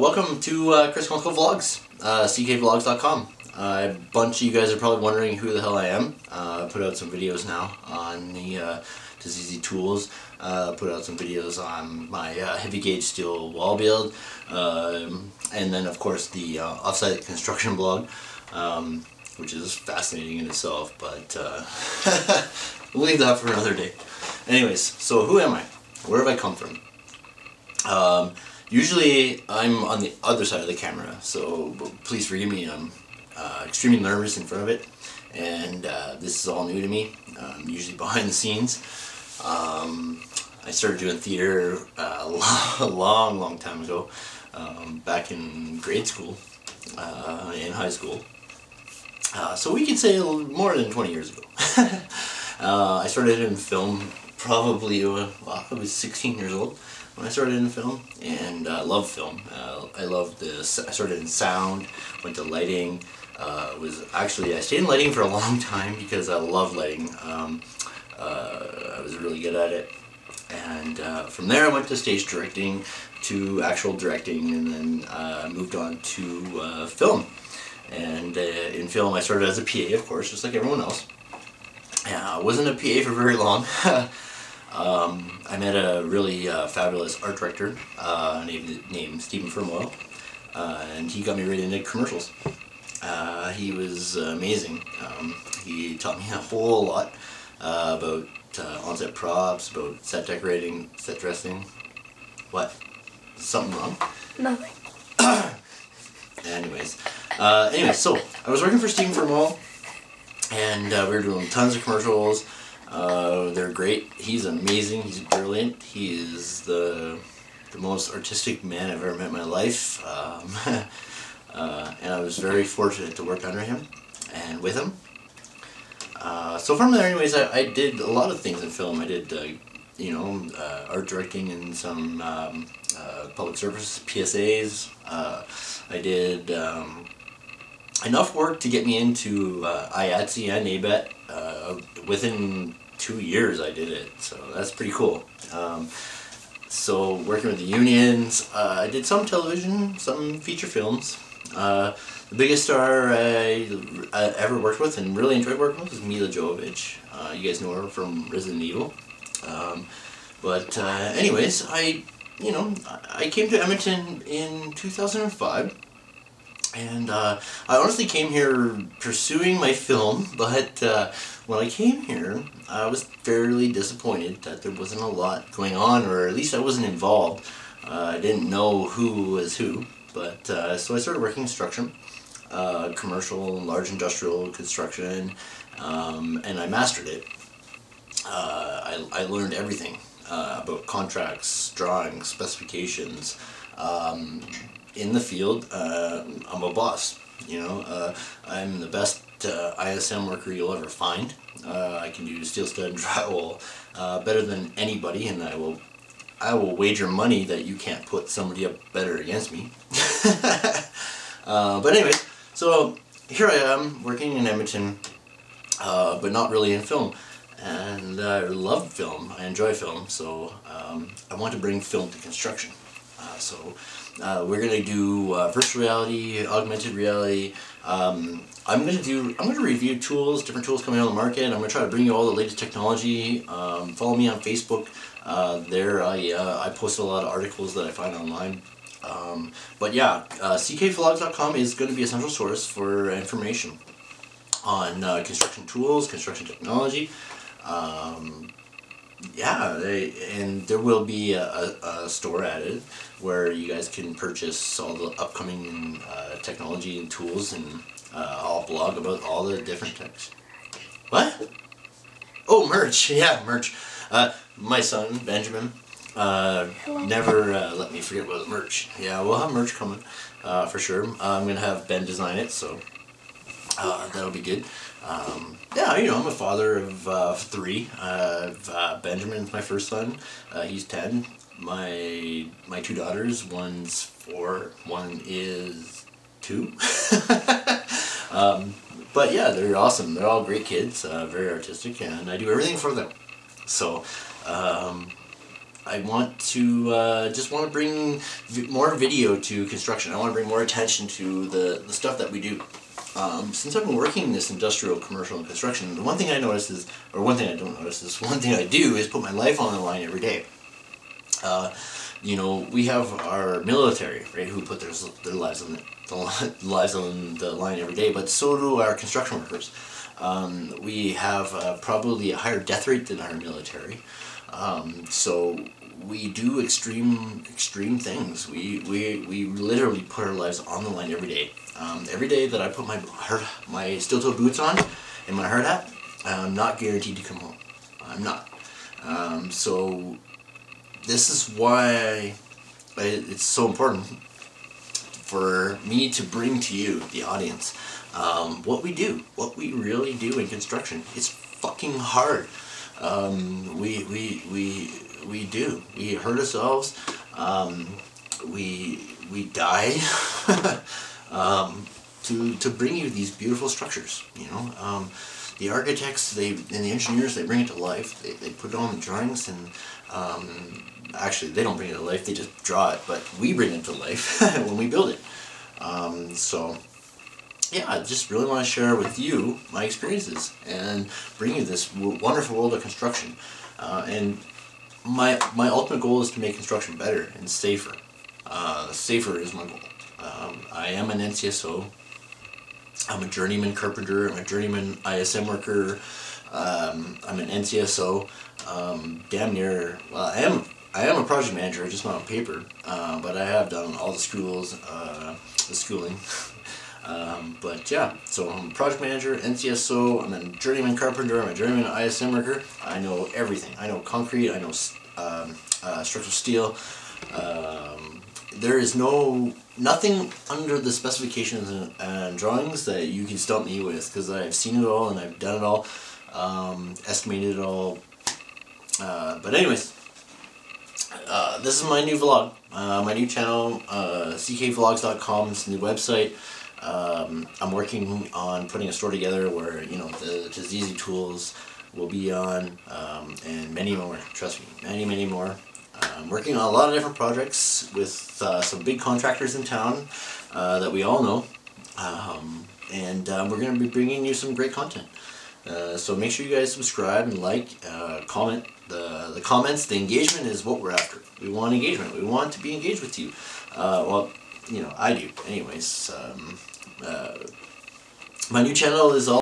Uh, welcome to uh, Chris Konkle Vlogs, uh, ckvlogs.com. Uh, a bunch of you guys are probably wondering who the hell I am. Uh, I put out some videos now on the uh, Dizizi Tools. Uh, put out some videos on my uh, heavy gauge steel wall build. Um, and then of course the uh, offsite construction blog, um, which is fascinating in itself, but uh, we'll leave that for another day. Anyways, so who am I? Where have I come from? Um, usually I'm on the other side of the camera, so please forgive me. I'm uh, extremely nervous in front of it, and uh, this is all new to me. I'm usually behind the scenes. Um, I started doing theater uh, a long, long time ago, um, back in grade school, uh, in high school. Uh, so we could say more than 20 years ago. I started in film probably, well, I was 16 years old when I started in film, and I uh, love film. Uh, I love this. I started in sound, went to lighting. Uh, was actually I stayed in lighting for a long time because I love lighting. Um, uh, I was really good at it, and uh, from there I went to stage directing, to actual directing, and then uh, moved on to film. And in film I started as a PA, of course, just like everyone else. Yeah, I wasn't a PA for very long. Um, I met a really uh, fabulous art director uh, named, named Stephen Firmoil, uh, and he got me right into commercials. Uh, he was amazing. Um, he taught me a whole lot uh, about uh, on-set props, about set decorating, set dressing. What? Is something wrong? Nothing. Anyways, uh, anyways, so I was working for Stephen Firmoil, and we were doing tons of commercials. Uh, they're great. He's amazing. He's brilliant. He is the the most artistic man I've ever met in my life. Um, uh, and I was very fortunate to work under him and with him. Uh, so from there, anyways, I, I, did a lot of things in film. I did, uh, you know, uh, art directing and some um, uh, public service PSAs. I did um, enough work to get me into IATSE and NABET within two years I did it, so that's pretty cool. Um, so working with the unions, uh, I did some television, some feature films. Uh, the biggest star I, I, ever worked with and really enjoyed working with was Milla Jovovich. Uh, you guys know her from Resident Evil. Um, but uh, anyways, I, you know, I came to Edmonton in 2005 and uh, I honestly came here pursuing my film, but uh, when I came here, I was fairly disappointed that there wasn't a lot going on, or at least I wasn't involved. Uh, I didn't know who was who, but uh, so I started working in construction, uh, commercial and large industrial construction, um, and I mastered it. Uh, I, I learned everything about contracts, drawings, specifications, um, in the field, uh, I'm a boss. You know, uh, I'm the best uh, ISM worker you'll ever find. Uh, I can do steel stud drywall uh, better than anybody, and I will, I will wager money that you can't put somebody up better against me. Uh, but anyway, so here I am working in Edmonton, but not really in film and I love film. I enjoy film, so um, I want to bring film to construction. Uh, so uh, we're gonna do uh, virtual reality, augmented reality. Um, I'm gonna do. I'm gonna review tools, different tools coming out on the market. I'm gonna try to bring you all the latest technology. Um, follow me on Facebook. Uh, there, I uh, I post a lot of articles that I find online. Um, but yeah, uh, ckvlogs.com is going to be a central source for information on construction tools, construction technology. Um, yeah, they, and there will be a, a, a, store added where you guys can purchase all the upcoming uh, technology and tools, and uh, I'll blog about all the different techs. What? Oh, merch! Yeah, merch. Uh, my son Benjamin uh, never uh, let me forget about the merch. Yeah, we'll have merch coming uh, for sure. I'm gonna have Ben design it, so that'll be good. Um, yeah, you know, I'm a father of uh, three. Uh, uh, Benjamin's my first son. Uh, he's ten. My my two daughters. One's four. One is two. um, but yeah, they're awesome. They're all great kids. Uh, very artistic, and I do everything for them. So, um, I want to uh, just want to bring more video to construction. I want to bring more attention to the, the stuff that we do. Um, since I've been working in this industrial, commercial, and construction, the one thing I notice is, or one thing I don't notice is, one thing I do is put my life on the line every day. Uh, you know, we have our military, right, who put their, their lives on the, the lives on the line every day, but so do our construction workers. Um, we have uh, probably a higher death rate than our military. Um, so we do extreme extreme things. We, we, we literally put our lives on the line every day. Um, every day that I put my my steel-toe boots on and my hard hat, I'm not guaranteed to come home. I'm not. Um, so this is why it's so important for me to bring to you, the audience, um, what we do, what we really do in construction. It's fucking hard. Um, we, we, we, we do. We hurt ourselves. Um, we, we die um, to, to bring you these beautiful structures, you know. Um, the architects they and the engineers they bring it to life. They, they put it on the drawings and um, actually they don't bring it to life. They just draw it, but we bring it to life when we build it. Um, so yeah, I just really want to share with you my experiences and bring you this wonderful world of construction. Uh, and my my ultimate goal is to make construction better and safer. Uh, safer is my goal. Um, I am an NCSO. I'm a journeyman carpenter. I'm a journeyman ISM worker. Um, I'm an NCSO. Um, damn near. Well, I am. I am a project manager, I just not on paper. Uh, but I have done all the schools, uh, the schooling. Um, but yeah, so I'm a project manager, NCSO, I'm a journeyman carpenter, I'm a journeyman ISM worker. I know everything. I know concrete, I know um, uh, structural steel. Um, there is no, nothing under the specifications and, drawings that you can stump me with because I've seen it all and I've done it all, um, estimated it all. Uh, but anyways, uh, this is my new vlog, uh, my new channel, uh, ckvlogs.com, it's a new website. Um, I'm working on putting a store together where, you know, the Tazizi tools will be on, um, and many more, trust me, many, many more. I'm working on a lot of different projects with uh, some big contractors in town uh, that we all know, um, and uh, we're going to be bringing you some great content. Uh, so make sure you guys subscribe and like, uh, comment. The, the comments, the engagement is what we're after. We want engagement. We want to be engaged with you. Uh, well, you know, I do. Anyways, um, uh, my new channel is all